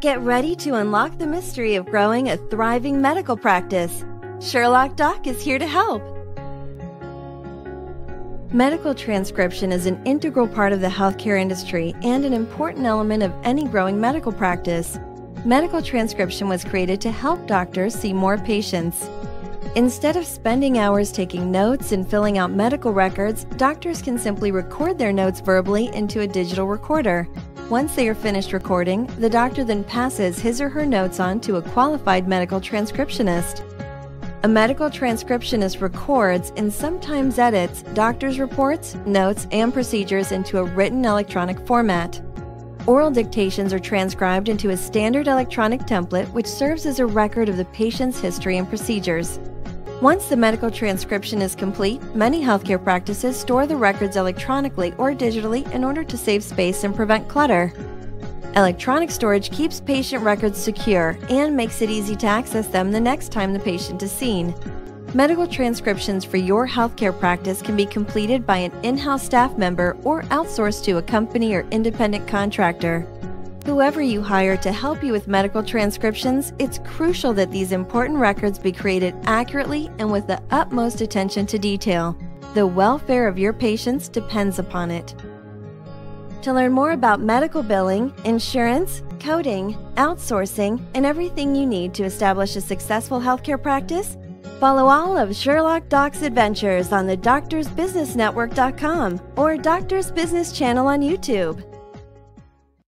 Get ready to unlock the mystery of growing a thriving medical practice. Sherlock Doc is here to help. Medical transcription is an integral part of the healthcare industry and an important element of any growing medical practice. Medical transcription was created to help doctors see more patients. Instead of spending hours taking notes and filling out medical records, doctors can simply record their notes verbally into a digital recorder. Once they are finished recording, the doctor then passes his or her notes on to a qualified medical transcriptionist. A medical transcriptionist records and sometimes edits doctor's reports, notes, and procedures into a written electronic format. Oral dictations are transcribed into a standard electronic template which serves as a record of the patient's history and procedures. Once the medical transcription is complete, many healthcare practices store the records electronically or digitally in order to save space and prevent clutter. Electronic storage keeps patient records secure and makes it easy to access them the next time the patient is seen. Medical transcriptions for your healthcare practice can be completed by an in house staff member or outsourced to a company or independent contractor. Whoever you hire to help you with medical transcriptions, it's crucial that these important records be created accurately and with the utmost attention to detail. The welfare of your patients depends upon it. To learn more about medical billing, insurance, coding, outsourcing, and everything you need to establish a successful healthcare practice, follow all of Sherlock Doc's adventures on the doctorsbusinessnetwork.com or Doctors Business channel on YouTube.